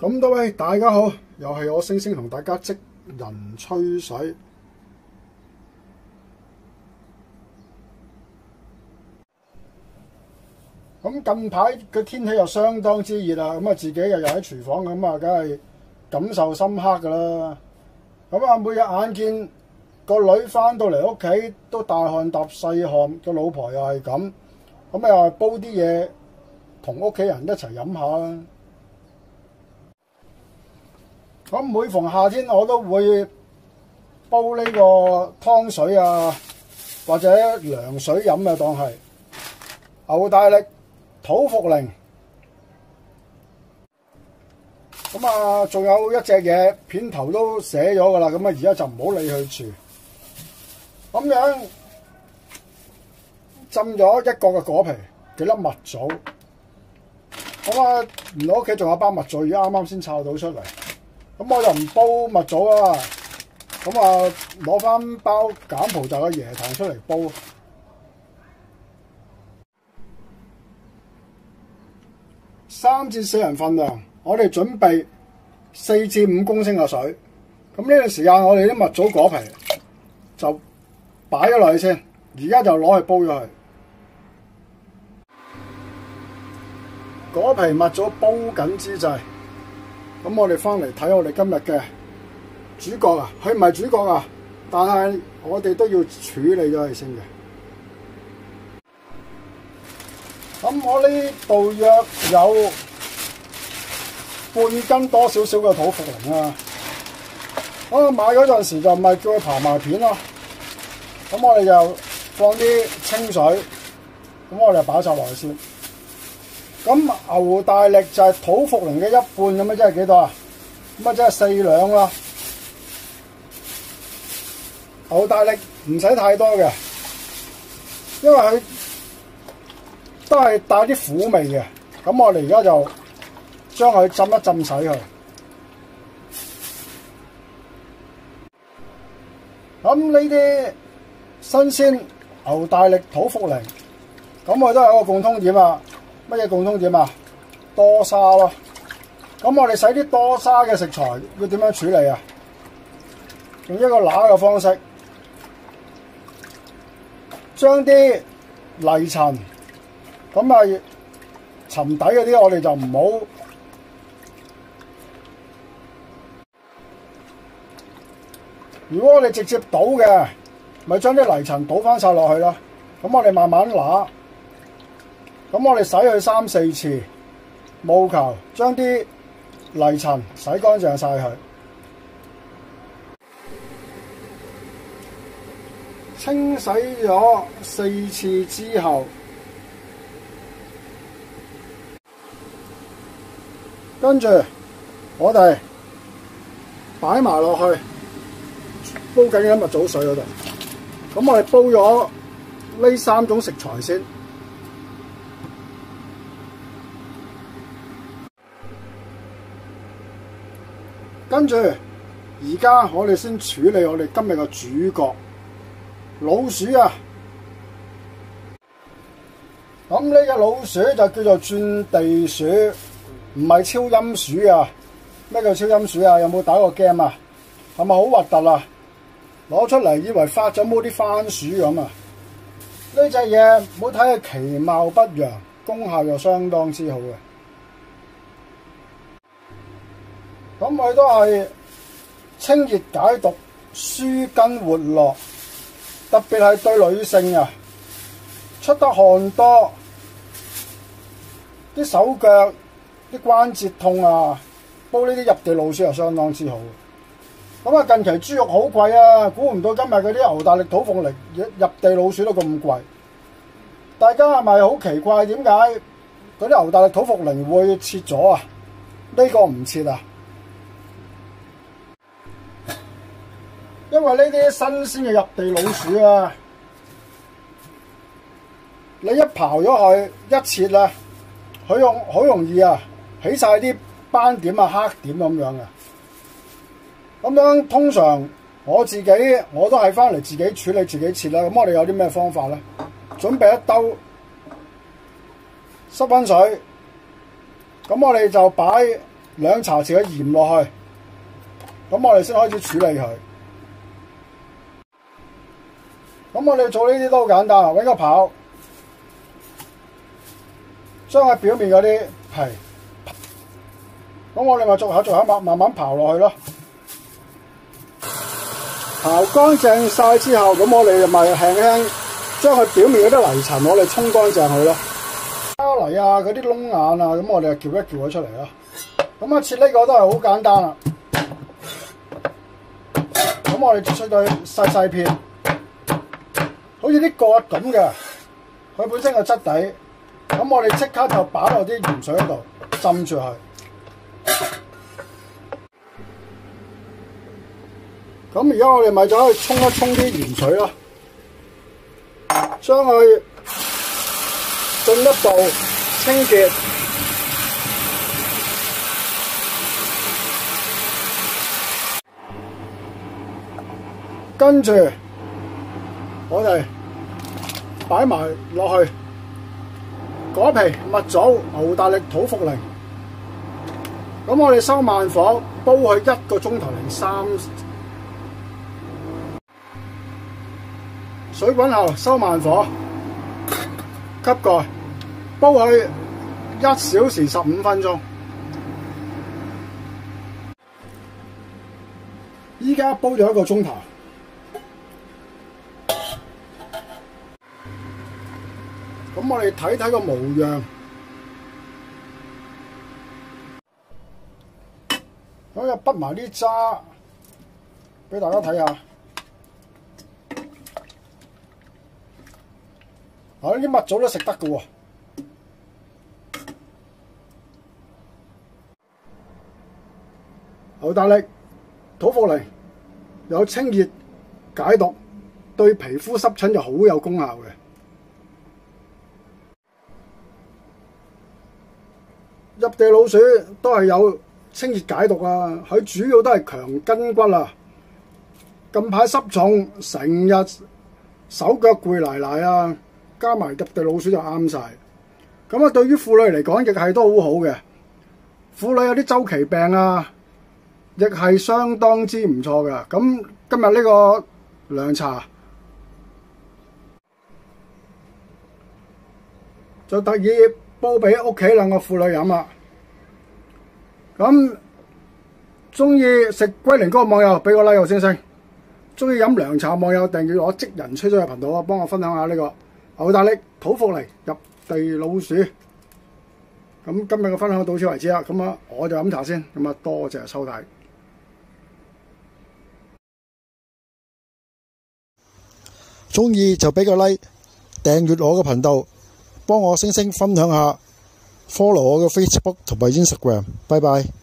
咁多位大家好，又係我星星同大家職人吹水。咁近排嘅天氣又相當之熱啦，咁啊自己又又喺廚房咁啊，梗係感受深刻噶啦。咁啊，每日眼見個女翻到嚟屋企都大汗搭細汗，個老婆又係咁，咁啊又煲啲嘢同屋企人一齊飲下啦。咁每逢夏天我都會煲呢個湯水啊，或者涼水飲啊，當係牛大力、土茯苓。咁啊，仲有一隻嘢片頭都寫咗噶啦，咁啊而家就唔好理佢住。咁樣浸咗一個嘅果皮，幾粒蜜棗。咁啊，原來屋企仲有包蜜棗，而家啱啱先摷到出嚟。咁我就唔煲蜜棗啦，咁啊攞翻包柬埔寨嘅椰糖出嚟煲。三至四人份量，我哋準備四至五公升嘅水。咁呢段時間我哋啲蜜棗果皮就擺咗落去先，而家就攞去煲咗佢。果皮蜜棗煲緊之際。咁我哋翻嚟睇我哋今日嘅主角啊，佢唔系主角啊，但系我哋都要處理咗佢先嘅。咁我呢度約有半斤多少少嘅土茯苓啊。我買嗰陣時就唔系叫佢刨埋片咯。咁我哋就放啲清水，咁我哋擺晒落去先。咁牛大力就係土茯苓嘅一半咁樣，即係幾多啊？咁啊，即係四兩啦。牛大力唔使太多嘅，因為佢都係帶啲苦味嘅。咁我哋而家就將佢浸一浸洗佢。咁呢啲新鮮牛大力土茯苓，咁我都有一個共通點啊！乜嘢共通點啊？多沙咯。咁我哋使啲多沙嘅食材要點樣處理啊？用一個揦嘅方式，將啲泥塵咁啊沉底嗰啲，我哋就唔好。如果我哋直接倒嘅，咪將啲泥塵倒翻晒落去咯。咁我哋慢慢揦。咁我哋洗佢三四次，務求將啲泥塵洗乾淨晒佢。清洗咗四次之後，跟住我哋擺埋落去煲緊嘅蜜棗水嗰度。咁我哋煲咗呢三種食材先。跟住，而家我哋先處理我哋今日嘅主角老鼠啊！咁呢隻老鼠就叫做鑽地鼠，唔係超音鼠啊！咩叫超音鼠啊？有冇打過 game 啊？係咪好核突啊？攞出嚟以為發咗毛啲番薯咁啊！呢隻嘢唔好睇佢其貌不揚，功效又相當之好嘅。咁佢都係清熱解毒、舒筋活絡，特別係對女性啊，出得汗多，啲手腳啲關節痛啊，煲呢啲入地老鼠又相當之好。咁啊，近期豬肉好貴啊，估唔到今日嗰啲牛大力、土鳳力入地老鼠都咁貴。大家係咪好奇怪？點解嗰啲牛大力、土茯苓會切咗啊？呢個唔切啊？因為呢啲新鮮嘅入地老鼠啊，你一刨咗佢一切啦，佢用好容易啊起晒啲斑點啊黑點咁樣嘅。咁樣通常我自己我都係翻嚟自己處理自己切啦。咁我哋有啲咩方法咧？準備一兜濕溫水，咁我哋就擺兩茶匙嘅鹽落去，咁我哋先開始處理佢。咁我哋做呢啲都好簡單，揾個刨，將佢表面嗰啲皮，咁我哋咪逐下逐下慢慢慢刨落去咯。刨乾淨晒之後，咁我哋咪輕輕將佢表面嗰啲泥塵，我哋沖乾淨佢咯。膠泥啊，嗰啲窿眼啊，咁我哋就撬一撬咗出嚟咯。咁啊，切呢個都係好簡單啦。咁我哋切出佢細細片，好似啲角咁嘅，佢本身個質地。咁我哋即刻就擺落啲鹽水嗰度浸住佢。咁而家我哋咪就可以沖一沖啲鹽水咯，將佢進一步清潔。跟住我哋擺埋落去果皮、蜜棗、牛大力、土茯苓。咁我哋收慢火煲佢一個鐘頭零三。水滾後收慢火，吸蓋，煲佢一小時十五分鐘。依家煲咗一個鐘頭，咁我哋睇睇個模樣，咁就滗埋啲渣俾大家睇下。啊！啲蜜枣都食得嘅喎，牛大力、土茯苓有清熱解毒，對皮膚濕疹就好有功效嘅。入地老鼠都係有清熱解毒啊！佢主要都係強筋骨啊！近排濕重，成日手腳攰賴賴啊！加埋入地老鼠就啱晒，咁啊對於婦女嚟講亦係都好好嘅。婦女有啲周期病啊，亦係相當之唔錯嘅。咁今日呢個涼茶就特意煲俾屋企兩個婦女飲啦。咁中意食龜苓膏嘅網友俾個 like 先生，中意飲涼茶嘅網友訂閱我職人吹水嘅頻道啊，幫我分享下呢個。牛大力、土茯苓入地老鼠，咁今日嘅分享到此為止啦。咁啊，我就飲茶先。咁啊，多謝收睇。中意就俾個 like，訂閱我嘅頻道，帮我星星分享下，follow 我嘅 Facebook 同埋 Instagram。拜拜。